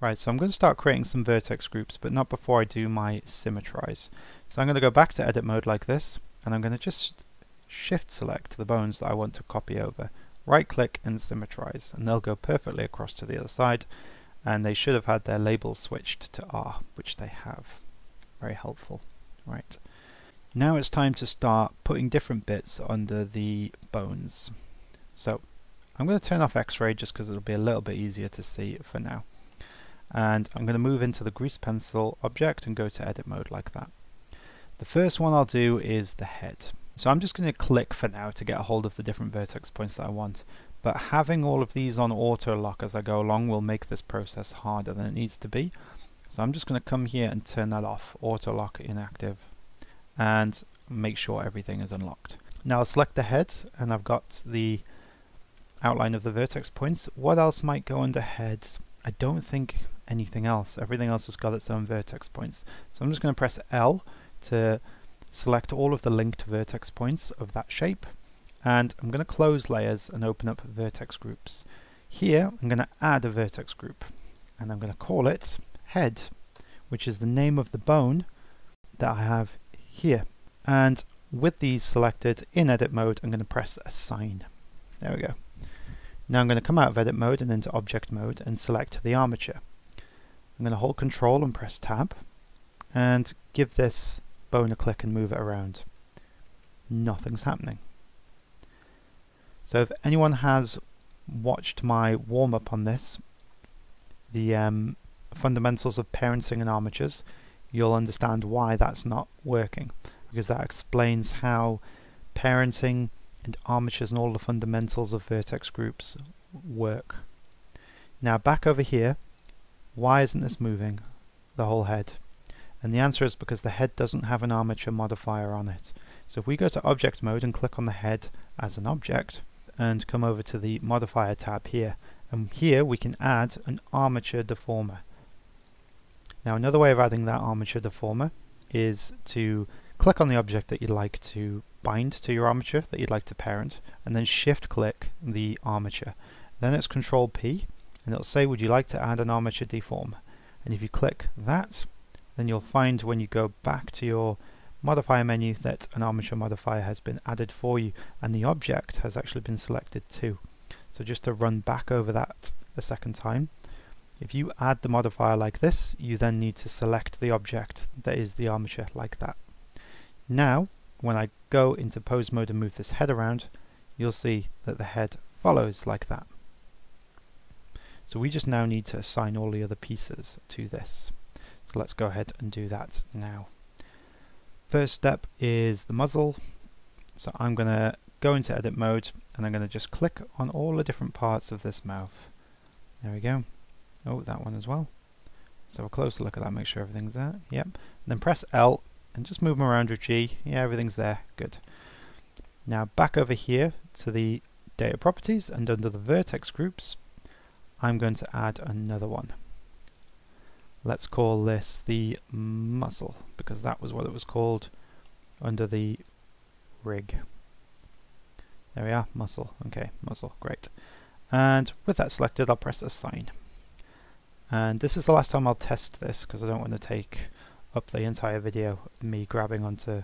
Right, so I'm going to start creating some vertex groups, but not before I do my symmetrize. So I'm going to go back to edit mode like this, and I'm going to just shift select the bones that I want to copy over. Right click and symmetrize, and they'll go perfectly across to the other side, and they should have had their labels switched to R, which they have. Very helpful. Right. Now it's time to start putting different bits under the bones. So I'm going to turn off X-ray just because it'll be a little bit easier to see for now and I'm going to move into the grease pencil object and go to edit mode like that. The first one I'll do is the head. So I'm just going to click for now to get a hold of the different vertex points that I want but having all of these on auto lock as I go along will make this process harder than it needs to be. So I'm just going to come here and turn that off, auto lock inactive and make sure everything is unlocked. Now I'll select the head and I've got the outline of the vertex points. What else might go under head? I don't think anything else. Everything else has got its own vertex points. So I'm just going to press L to select all of the linked vertex points of that shape and I'm going to close layers and open up vertex groups. Here I'm going to add a vertex group and I'm going to call it head which is the name of the bone that I have here and with these selected in edit mode I'm going to press assign. There we go. Now I'm going to come out of edit mode and into object mode and select the armature. I'm going to hold control and press tab and give this bone a click and move it around. Nothing's happening. So if anyone has watched my warm-up on this, the um, fundamentals of parenting and armatures, you'll understand why that's not working because that explains how parenting and armatures and all the fundamentals of vertex groups work. Now back over here why isn't this moving? The whole head. And the answer is because the head doesn't have an armature modifier on it. So if we go to object mode and click on the head as an object and come over to the modifier tab here and here we can add an armature deformer. Now another way of adding that armature deformer is to click on the object that you'd like to bind to your armature that you'd like to parent and then shift click the armature. Then it's control P and it'll say would you like to add an armature deform and if you click that then you'll find when you go back to your modifier menu that an armature modifier has been added for you and the object has actually been selected too. So just to run back over that a second time if you add the modifier like this you then need to select the object that is the armature like that. Now when I go into pose mode and move this head around you'll see that the head follows like that. So we just now need to assign all the other pieces to this. So let's go ahead and do that now. First step is the muzzle. So I'm going to go into edit mode and I'm going to just click on all the different parts of this mouth. There we go. Oh, that one as well. So a closer look at that, make sure everything's there. Yep. And then press L and just move them around with G. Yeah, everything's there. Good. Now back over here to the data properties and under the vertex groups, I'm going to add another one. Let's call this the muzzle because that was what it was called under the rig. There we are, muzzle. Okay, muzzle, great. And with that selected, I'll press assign. And this is the last time I'll test this because I don't want to take up the entire video me grabbing onto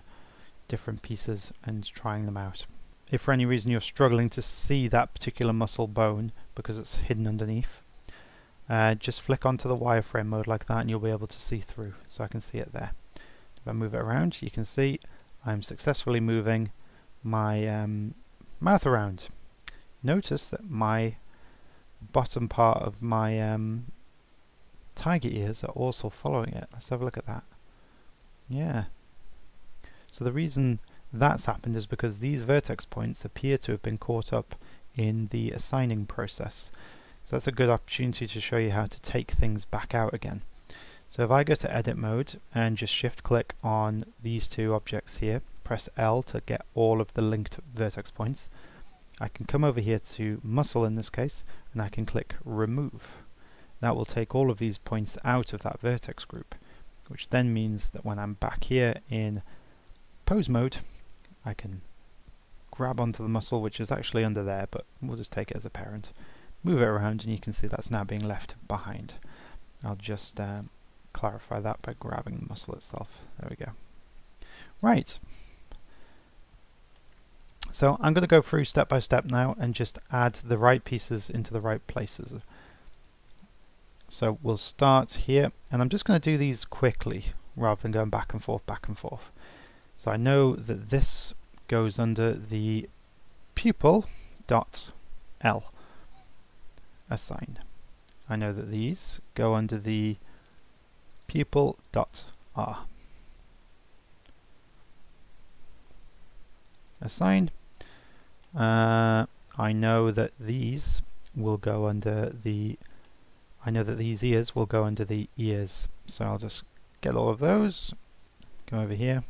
different pieces and trying them out. If for any reason you're struggling to see that particular muzzle bone because it's hidden underneath, uh, just flick onto the wireframe mode like that and you'll be able to see through. So I can see it there. If I move it around, you can see I'm successfully moving my um, mouth around. Notice that my bottom part of my um, tiger ears are also following it. Let's have a look at that. Yeah. So the reason that's happened is because these vertex points appear to have been caught up in the assigning process. So that's a good opportunity to show you how to take things back out again. So if I go to edit mode and just shift click on these two objects here, press L to get all of the linked vertex points, I can come over here to muzzle in this case and I can click remove. That will take all of these points out of that vertex group which then means that when I'm back here in pose mode I can grab onto the muzzle which is actually under there but we'll just take it as a parent move it around and you can see that's now being left behind I'll just um, clarify that by grabbing the muzzle itself. There we go. Right. So I'm going to go through step by step now and just add the right pieces into the right places. So we'll start here and I'm just going to do these quickly rather than going back and forth, back and forth. So I know that this goes under the pupil dot L assign. I know that these go under the pupil dot R assign. Uh, I know that these will go under the I know that these ears will go under the ears so I'll just get all of those go over here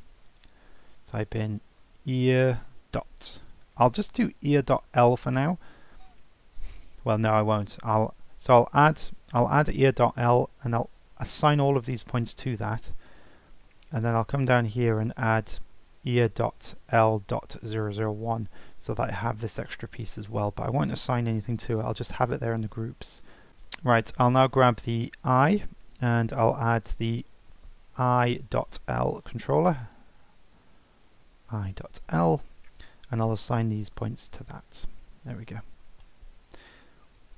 type in ear dot. I'll just do ear dot L for now. Well no I won't. I'll so eye'll add I'll add ear dot L and I'll assign all of these points to that. And then I'll come down here and add ear.l.001 so that I have this extra piece as well but I won't assign anything to it. I'll just have it there in the groups. Right I'll now grab the I and I'll add the i.l controller i.l and I'll assign these points to that there we go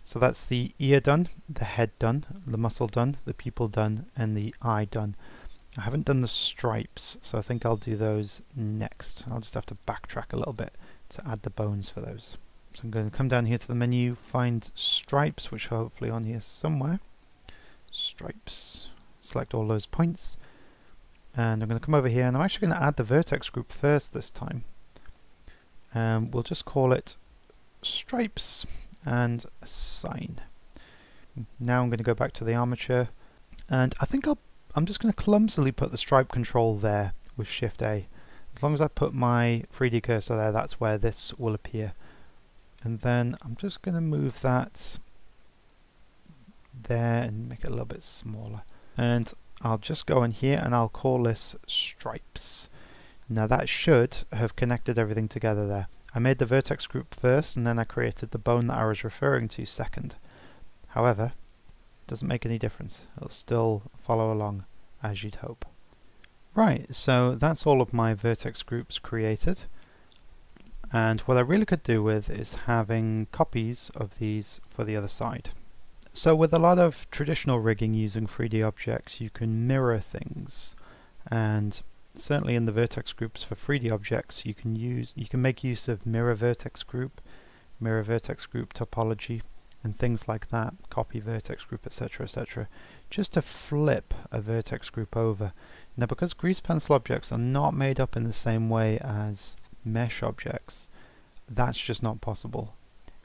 so that's the ear done, the head done, the muzzle done, the pupil done, and the eye done. I haven't done the stripes, so I think I'll do those next. I'll just have to backtrack a little bit to add the bones for those. So I'm going to come down here to the menu, find stripes, which are hopefully on here somewhere. Stripes. Select all those points. And I'm going to come over here, and I'm actually going to add the vertex group first this time. Um, we'll just call it stripes and assign. Now I'm going to go back to the armature, and I think I'll I'm just going to clumsily put the stripe control there with Shift A. As long as I put my 3D cursor there, that's where this will appear. And then I'm just going to move that there and make it a little bit smaller. And I'll just go in here and I'll call this stripes. Now that should have connected everything together there. I made the vertex group first and then I created the bone that I was referring to second. However, doesn't make any difference. It'll still follow along as you'd hope. Right, so that's all of my vertex groups created. And what I really could do with is having copies of these for the other side. So with a lot of traditional rigging using 3D objects, you can mirror things. And certainly in the vertex groups for 3D objects, you can use you can make use of mirror vertex group, mirror vertex group topology, and things like that, copy vertex group, etc., etc., just to flip a vertex group over. Now, because grease pencil objects are not made up in the same way as mesh objects, that's just not possible.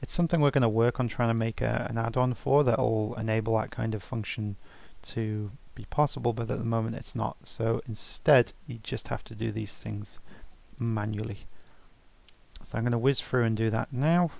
It's something we're going to work on trying to make a, an add-on for that will enable that kind of function to be possible, but at the moment it's not. So instead, you just have to do these things manually. So I'm going to whiz through and do that now.